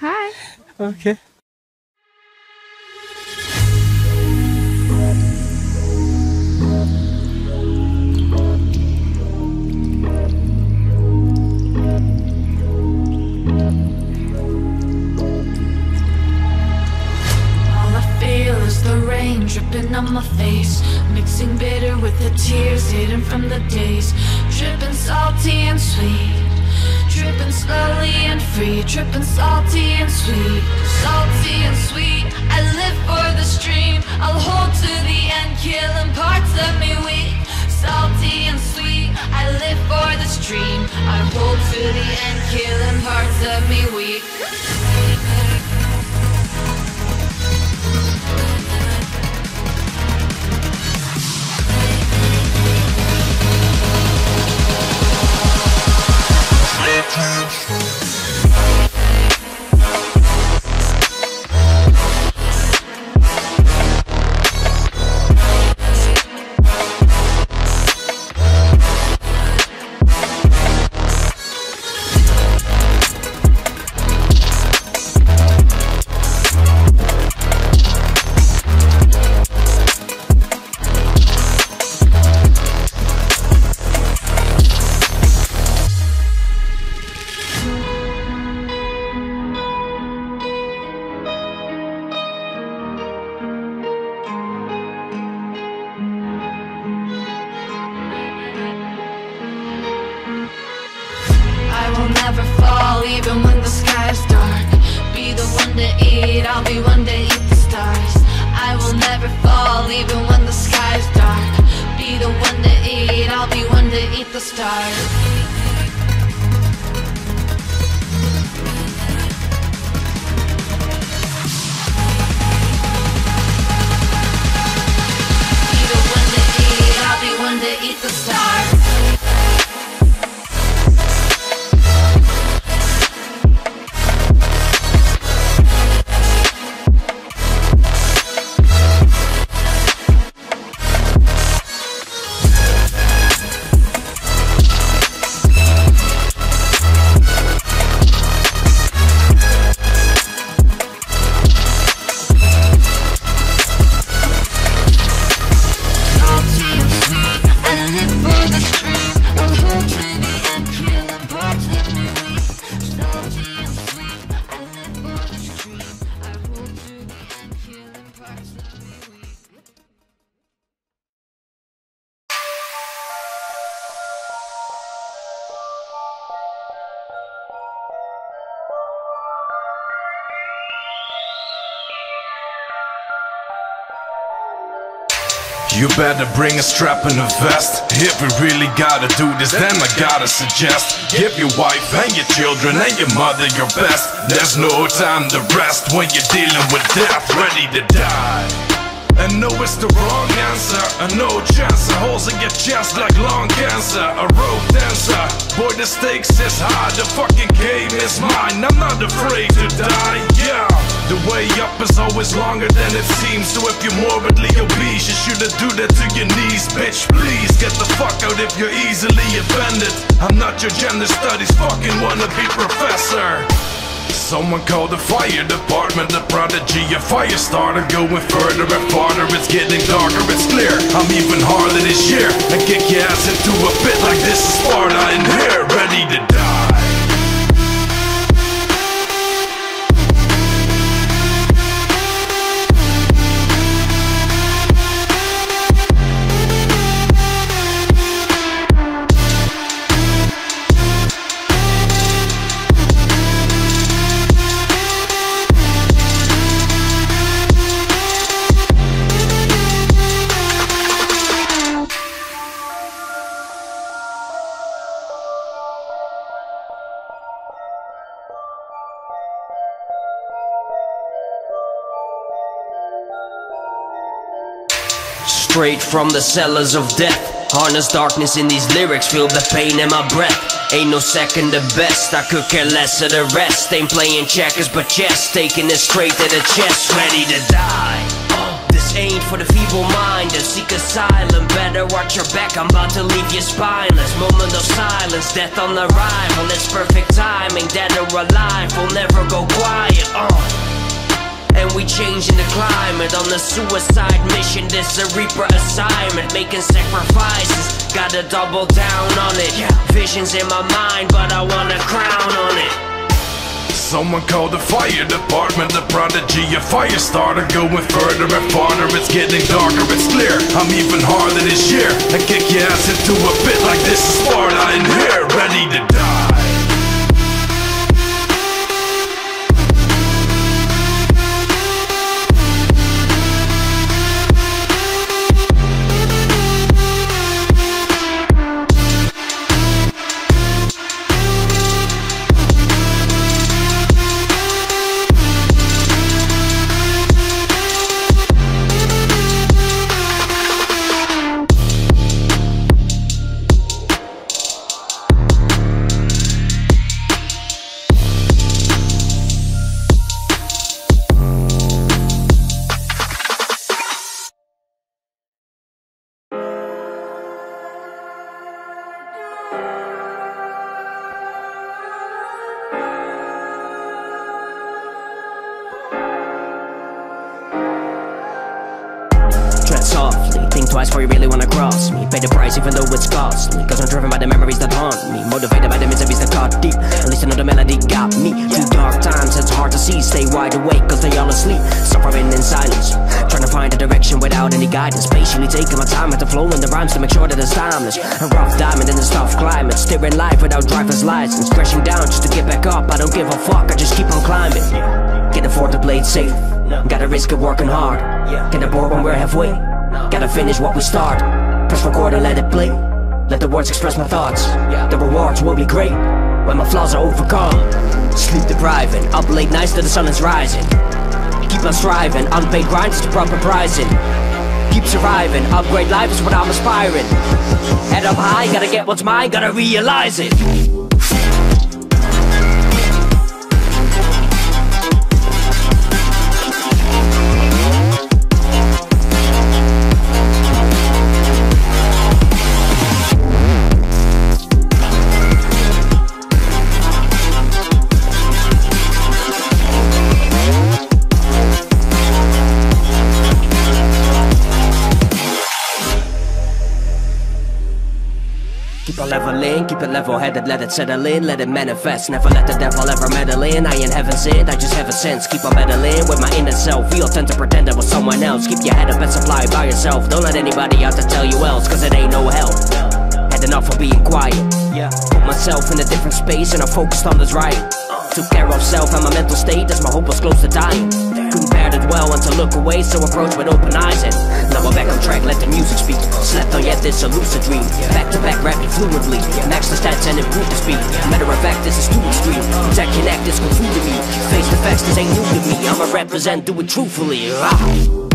Hi. Okay. All I feel is the rain dripping on my face Mixing bitter with the tears hidden from the days Dripping salty and sweet Dripping slowly and free Dripping salty and sweet Salty and sweet. I live for the stream I'll hold to the end Killing parts of me weak. Salty and sweet. I live for the stream I hold to the end Killing parts of me weak the stars You better bring a strap and a vest. If we really gotta do this, then I gotta suggest give your wife and your children and your mother your best. There's no time to rest when you're dealing with death, ready to die. And no, it's the wrong answer. A no chance. A holes in your chest like lung cancer. A rope dancer. Boy, the stakes is high. The fucking game is mine. I'm not afraid to die. Yeah. The way up is always longer than it seems. So if you're morbidly obese, you shouldn't do that to your knees, bitch. Please get the fuck out if you're easily offended. I'm not your gender studies fucking wannabe professor. Someone call the fire department, the prodigy, a fire starter Going further and farther, it's getting darker, it's clear I'm even harder this year And kick your ass into a pit like this is Sparta in here Ready to die Straight from the cellars of death. Harness darkness in these lyrics, feel the pain in my breath. Ain't no second the best, I could care less of the rest. Ain't playing checkers but chess, taking it straight to the chest, ready to die. This ain't for the feeble-minded Seek asylum, better watch your back I'm about to leave you spineless Moment of silence, death on the arrival It's perfect timing, dead or alive We'll never go quiet, uh we changing the climate on the suicide mission. This a Reaper assignment, making sacrifices. Gotta double down on it. Visions in my mind, but I want a crown on it. Someone called the fire department, the prodigy, a fire starter Going further and farther, it's getting darker, it's clear I'm even harder this year I kick your ass into a pit like this is Sparta in here Ready to die twice before you really wanna cross me. Pay the price even though it's costly Cause I'm driven by the memories that haunt me. Motivated by the miseries that cut deep. At least I know the melody got me. Through dark times it's hard to see. Stay wide awake cause they all asleep. Suffering in silence find a direction without any guidance. Patiently taking my time at the flow and the rhymes To make sure that it's timeless. A rough diamond in this tough climate. Steering life without driver's license. Crashing down just to get back up. I don't give a fuck, I just keep on climbing. Can't afford to play it safe. Gotta risk it working hard. Can't abort when we're halfway. Gotta finish what we start. Press record and let it play. Let the words express my thoughts. The rewards will be great When my flaws are overcome. Sleep depriving. Up late nights till the sun is rising On striving. Unpaid grind is the proper pricing. Keep surviving. Upgrade life is what I'm aspiring. Head up high Gotta get what's mine Gotta realize it leveling Keep it level-headed, let it settle in, let it manifest. Never let the devil ever meddle in. I ain't heaven sent, I just have a sense. Keep on meddling with my inner self. We all tend to pretend that was someone else. Keep your head up and supply by yourself. Don't let anybody out to tell you else Cause it ain't no help. Had enough of being quiet. Yeah. Put myself in a different space and I focused on this right Took care of self and my mental state as my hope was close to dying Couldn't bear it well and to look away, so approach with open eyes and now I'm back on track, let the music speak. Slept on yet this a lucid dream. Back to back, rapping fluently. Max the stats and improve the speed. Matter of fact, this is too extreme. Connect, this go through to me. Face the facts, this ain't new to me. I'ma represent, do it truthfully. Ah.